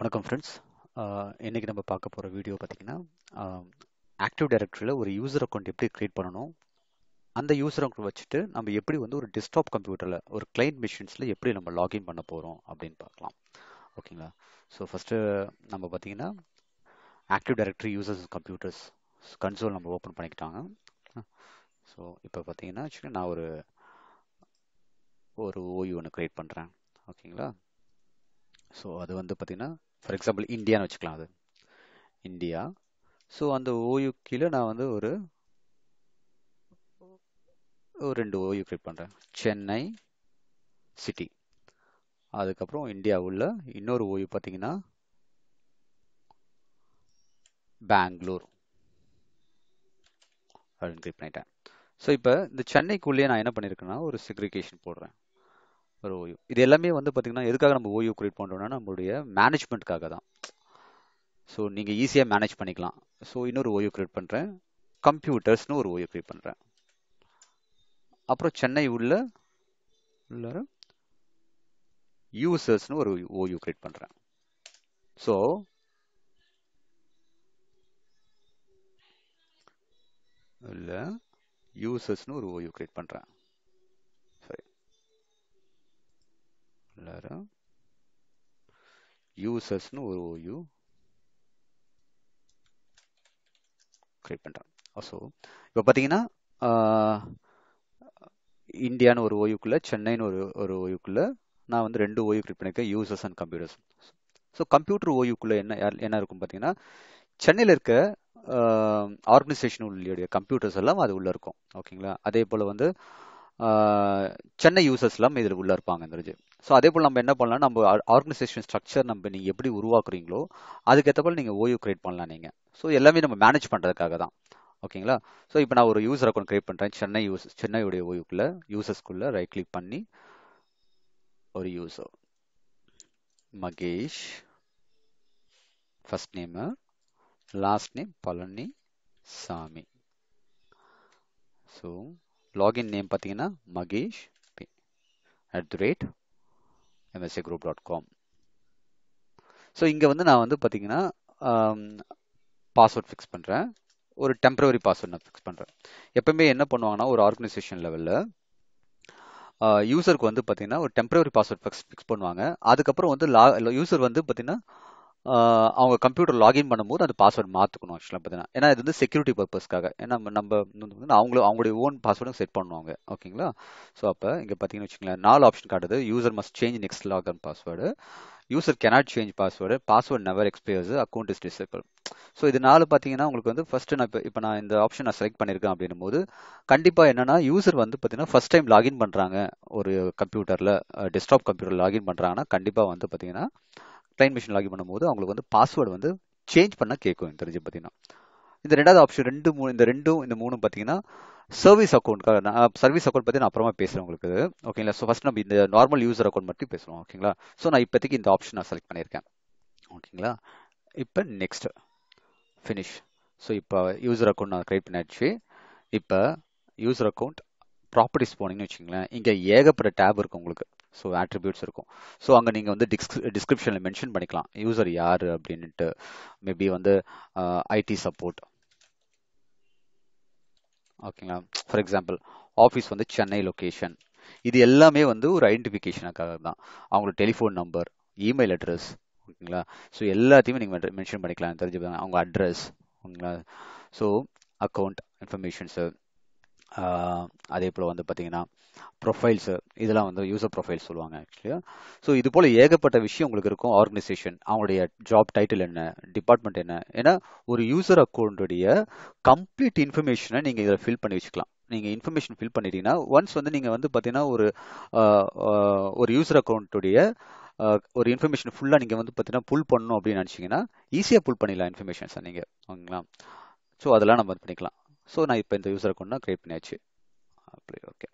வணக்கம் ஃப்ரெண்ட்ஸ் இன்றைக்கி நம்ம பார்க்க போகிற வீடியோ பார்த்தீங்கன்னா ஆக்டிவ் டைரக்டரியில் ஒரு யூசர் அக்கௌண்ட் எப்படி க்ரியேட் பண்ணணும் அந்த யூசர் அக்கௌண்ட் வச்சுட்டு நம்ம எப்படி வந்து ஒரு டெஸ்க்டாப் கம்ப்யூட்டரில் ஒரு கிளைண்ட் மிஷின்ஸில் எப்படி நம்ம லாகின் பண்ண போகிறோம் அப்படின்னு பார்க்கலாம். ஓகேங்களா ஸோ ஃபஸ்ட்டு நம்ம பார்த்தீங்கன்னா active directory users computers console நம்ம ஓப்பன் பண்ணிக்கிட்டாங்க. ஸோ இப்போ பார்த்தீங்கன்னா ஆக்சுவலி நான் ஒரு ஒரு ஓய்வு ஒன்று க்ரியேட் பண்ணுறேன் ஓகேங்களா ஸோ அது வந்து பார்த்தீங்கன்னா ஃபார் எக்ஸாம்பிள் இந்தியான்னு வச்சுக்கலாம் அது. இந்தியா ஸோ அந்த ஓய்வு கீழே நான் வந்து ஒரு ஒரு ரெண்டு ஓய்வு கிரியேட் பண்ணுறேன் சென்னை சிட்டி அதுக்கப்புறம் இந்தியா உள்ள இன்னொரு ஓய்வு பார்த்தீங்கன்னா பெங்களூர் அப்படின்னு கிரியேட் பண்ணிட்டேன். ஸோ இப்போ இந்த சென்னைக்குள்ளேயே நான் என்ன பண்ணியிருக்கேன்னா ஒரு செக்ரிகேஷன் போடுறேன். ஒரு ஓய்வு. இது எல்லாமே வந்து பார்த்தீங்கன்னா எதுக்காக நம்ம ஓய்வு கிரியேட் பண்ணுறோம்னா நம்மளுடைய மேனேஜ்மெண்ட்காக தான். ஸோ நீங்கள் ஈஸியாக மேனேஜ் பண்ணிக்கலாம். ஸோ இன்னொரு ஓய்வு கிரியேட் பண்ணுறேன் கம்ப்யூட்டர்ஸ்னு ஒரு ஓய்வு கிரியேட் பண்ணுறேன் அப்புறம் சென்னை உள்ள உள்ள யூசர்ஸ்னு ஒரு ஓய்வு கிரியேட் பண்ணுறேன் ஸோ இல்லை யூசர்ஸ்னு ஒரு ஓய்வு கிரியேட் பண்ணுறேன் உள்ளார யூசர்ஸ்னு ஒரு ஓயூ கிரியேட் பண்ணுறேன் ஸோ இப்போ பார்த்தீங்கன்னா இந்தியான்னு ஒரு ஓய்வுக்குள்ள சென்னைன்னு ஒரு ஒரு ஓய்வுக்குள்ள நான் வந்து ரெண்டு ஓய்வு கிரியேட் பண்ணியிருக்கேன் users and computers so computer ஓயுக்குள்ளே என்ன என்ன இருக்கும் பார்த்தீங்கன்னா சென்னையில் இருக்க ஆர்கனைசேஷன் உள்ள கம்ப்யூட்டர்ஸ் எல்லாம் அது உள்ள இருக்கும். ஓகேங்களா அதே போல் வந்து சென்னை யூசர்ஸ் எல்லாம் இதில் உள்ள இருப்பாங்க தெரிஞ்சு ஸோ அதே போல் நம்ம என்ன பண்ணலாம் நம்ம ஆர்கனைசேஷன் ஸ்ட்ரக்சர் நம்ம நீங்கள் எப்படி உருவாக்குறீங்களோ அதுக்கேற்ற போல் நீங்கள் ஓய்வு கிரியேட் பண்ணலாம் நீங்கள் ஸோ எல்லாமே நம்ம மேனேஜ் பண்ணுறதுக்காக தான். ஓகேங்களா ஸோ இப்போ நான் ஒரு யூசர் அக்கௌண்ட் கிரியேட் பண்ணுறேன் சென்னை யூஸ் சென்னையுடைய ஓய்வுக்குள்ள யூசர்ஸ்குள்ள ரைட் கிளிக் பண்ணி ஒரு user Mahesh. First name last name Palani Sami. So login name பார்த்தீங்கன்னா Mahesh at the rate MSA group dot com so இங்கே வந்து நான் வந்து பார்த்தீங்கன்னா பாஸ்வேர்ட் ஃபிக்ஸ் பண்ணுறேன் ஒரு டெம்பரவரி பாஸ்வேர்ட் நான் ஃபிக்ஸ் பண்ணுறேன் எப்பவுமே என்ன பண்ணுவாங்கன்னா ஒரு ஆர்கனைசேஷன் லெவலில் யூசருக்கு வந்து பார்த்தீங்கன்னா ஒரு டெம்பரவரி பாஸ்வேர்ட் ஃபிக்ஸ் ஃபிக்ஸ் பண்ணுவாங்க. அதுக்கப்புறம் வந்து லா யூசர் வந்து பார்த்தீங்கன்னா அவங்க கம்ப்யூட்டர் லாகின் பண்ணும்போது அந்த பாஸ்வேர்டு மாற்றிக்கணும் ஆக்சுவலாக பார்த்தீங்கன்னா. ஏன்னா இது வந்து செக்யூரிட்டி பர்பஸ்க்காக ஏன்னா நம்ம நம்ம அவங்களும் அவங்களுடைய ஓன் பாஸ்வேர்டும் செட் பண்ணுவாங்க. ஓகேங்களா ஸோ அப்போ இங்கே பார்த்தீங்கன்னு வச்சுங்களேன் நாலு ஆப்ஷன் காட்டுது. User must change next logon password user cannot change password password never expires account is disable so இது நாலு பார்த்தீங்கன்னா உங்களுக்கு வந்து ஃபர்ஸ்ட் நான் இப்போ இப்போ நான் இந்த ஆப்ஷன் நான் செலக்ட் பண்ணியிருக்கேன் அப்படின்னும் போது கண்டிப்பாக என்னன்னா யூசர் வந்து பார்த்தீங்கன்னா ஃபர்ஸ்ட் டைம் லாகின் பண்ணுறாங்க ஒரு கம்ப்யூட்டரில் டெஸ்க்டாப் கம்ப்யூட்டர் லாகின் பண்ணுறாங்கன்னா கண்டிப்பாக வந்து பார்த்தீங்கன்னா கிளைண்ட் மிஷின் லாகின் பண்ணும்போது அவங்களுக்கு வந்து பாஸ்வேர்டு வந்து சேஞ்ச் பண்ண கேட்கும் தெரிஞ்சு பார்த்தீங்கன்னா. இந்த ரெண்டாவது ஆப்ஷன் ரெண்டு மூணு இந்த ரெண்டும் இந்த மூணும் பார்த்தீங்கன்னா சர்வீஸ் அக்கௌண்ட்க்காக நான் சர்வீஸ் அக்கௌண்ட் பற்றி நான் அப்புறமா பேசுகிறேன் உங்களுக்கு. ஓகேங்களா ஸோ ஃபஸ்ட் நம்ம இந்த நார்மல் யூசர் அக்கௌண்ட் மட்டும் பேசுகிறோம் ஓகேங்களா ஸோ நான் இப்போதைக்கு இந்த ஆப்ஷன் நான் செலக்ட் பண்ணியிருக்கேன். ஓகேங்களா இப்போ நெக்ஸ்ட் ஃபினிஷ் ஸோ இப்போ யூசர் அக்கௌண்ட் நான் க்ரியேட் பண்ணியாச்சு இப்போ யூசர் அக்கௌண்ட் ப்ராப்பர்ட்டிஸ் போனீங்கன்னு வச்சுங்களேன் இங்கே ஏகப்பட்ட டேப் இருக்கும் உங்களுக்கு. ஸோ ஆட்ரிபியூட்ஸ் இருக்கும். ஸோ அங்கே நீங்கள் வந்து டிஸ்க் டிஸ்கிரிப்ஷனில் மென்ஷன் பண்ணிக்கலாம். யூசர் யார் அப்படின்ட்டு மேபி வந்து ஐடி சப்போர்ட் ஓகேங்களா ஃபார் எக்ஸாம்பிள் ஆஃபீஸ் வந்து சென்னை லொக்கேஷன் இது எல்லாமே வந்து ஒரு ஐடென்டிஃபிகேஷனுக்காக தான். அவங்களோட டெலிஃபோன் நம்பர் இமெயில் அட்ரஸ் ஓகேங்களா? ஸோ எல்லாத்தையுமே நீங்கள் மென்ஷன் பண்ணிக்கலாம். தெரிஞ்சு அவங்க அட்ரஸ் ஓகேங்களா? ஸோ அக்கௌண்ட் இன்ஃபர்மேஷன்ஸு அதே போல் வந்து பார்த்தீங்கன்னா ப்ரொஃபைல்ஸு இதெல்லாம் வந்து யூசர் ப்ரொஃபைல் சொல்லுவாங்க ஆக்சுவலியாக ஸோ இது போல் ஏகப்பட்ட விஷயம் உங்களுக்கு இருக்கும். ஆர்கனைசேஷன் அவங்களுடைய ஜாப் டைட்டில் என்ன டிபார்ட்மெண்ட் என்ன. ஏன்னா ஒரு யூசர் அக்கௌண்ட்டுடைய கம்ப்ளீட் இன்ஃபர்மேஷனை நீங்கள் இதில் ஃபில் பண்ணி வச்சுக்கலாம். நீங்கள் இன்ஃபர்மேஷன் ஃபில் பண்ணிட்டீங்கன்னா ஒன்ஸ் வந்து நீங்கள் வந்து பார்த்தீங்கன்னா ஒரு ஒரு யூசர் அக்கௌண்ட்டுடைய ஒரு இன்ஃபர்மேஷன் ஃபுல்லாக நீங்கள் வந்து பார்த்தீங்கன்னா புல் பண்ணணும் அப்படின்னு நினச்சிங்கன்னா ஈஸியாக புல் பண்ணிடலாம் இன்ஃபர்மேஷன்ஸை நீங்கள் ஓகேங்களா? ஸோ அதெல்லாம் நம்ம பண்ணிக்கலாம். ஸோ நான் இப்போ இந்த யூசர் அக்கௌண்ட் நான் க்ரியேட் பண்ணியாச்சு. அப்படி ஓகே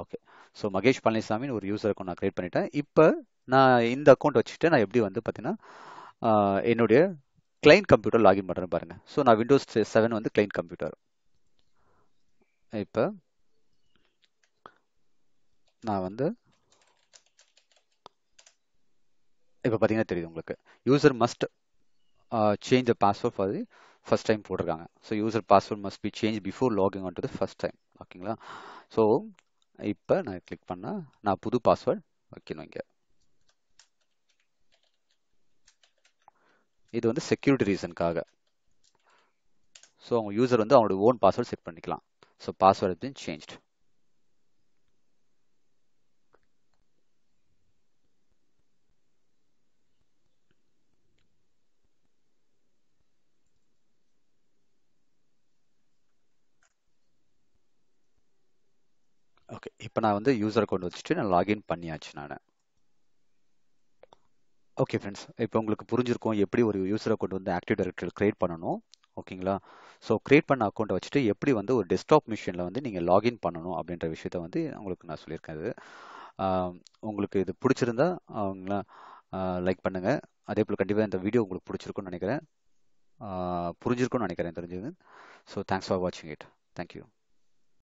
ஓகே ஸோ மகேஷ் பழனிசாமின்னு ஒரு யூசர் அக்கௌண்ட் நான் க்ரியேட் பண்ணிட்டேன். இப்போ நான் இந்த அக்கௌண்ட் வச்சுட்டு நான் எப்படி வந்து பார்த்தீங்கன்னா என்னுடைய கிளைண்ட் கம்ப்யூட்டர் லாகின் பண்ணுறேன் பாருங்கள் ஸோ நான் விண்டோஸ் செவன் வந்து கிளைண்ட் கம்ப்யூட்டர் இப்போ நான் வந்து இப்போ பார்த்தீங்கன்னா தெரியுது உங்களுக்கு. User must change the password for the first time போட்டிருக்காங்க. So user password must be change before logging on to the first time ஓகேங்களா ஸோ இப்போ நான் கிளிக் பண்ணால் நான் புது பாஸ்வேர்ட் வைக்கணும் இங்கே. இது வந்து செக்யூரிட்டி ரீசனுக்காக ஸோ அவங்க யூசர் வந்து அவங்களோட ஓன் பாஸ்வேர்ட் செட் பண்ணிக்கலாம். ஸோ பாஸ்வேர்ட் பின் சேஞ்ச் ஓகே இப்போ நான் வந்து யூசர் அக்கௌண்ட் வச்சுட்டு நான் லாகின் பண்ணியாச்சு நான். ஓகே ஃப்ரெண்ட்ஸ் இப்போ உங்களுக்கு புரிஞ்சிருக்கும் எப்படி ஒரு யூசர் அக்கௌண்ட் வந்து ஆக்டிவ் டைரக்டரியில் க்ரியேட் பண்ணணும். ஓகேங்களா ஸோ க்ரியேட் பண்ண அக்கௌண்ட்டை வச்சுட்டு எப்படி வந்து ஒரு டெஸ்க்டாப் மிஷினில் வந்து நீங்கள் லாகின் பண்ணணும் அப்படின்ற விஷயத்த வந்து உங்களுக்கு நான் சொல்லியிருக்கேன் அது. உங்களுக்கு இது பிடிச்சிருந்தா அவங்கள லைக் பண்ணுங்கள் அதே போல் கண்டிப்பாக இந்த வீடியோ உங்களுக்கு பிடிச்சிருக்குன்னு நினைக்கிறேன். புரிஞ்சிருக்கும்னு நினைக்கிறேன் தெரிஞ்சது. ஸோ தேங்க்ஸ் ஃபார் வாட்சிங் இட் தேங்க்யூ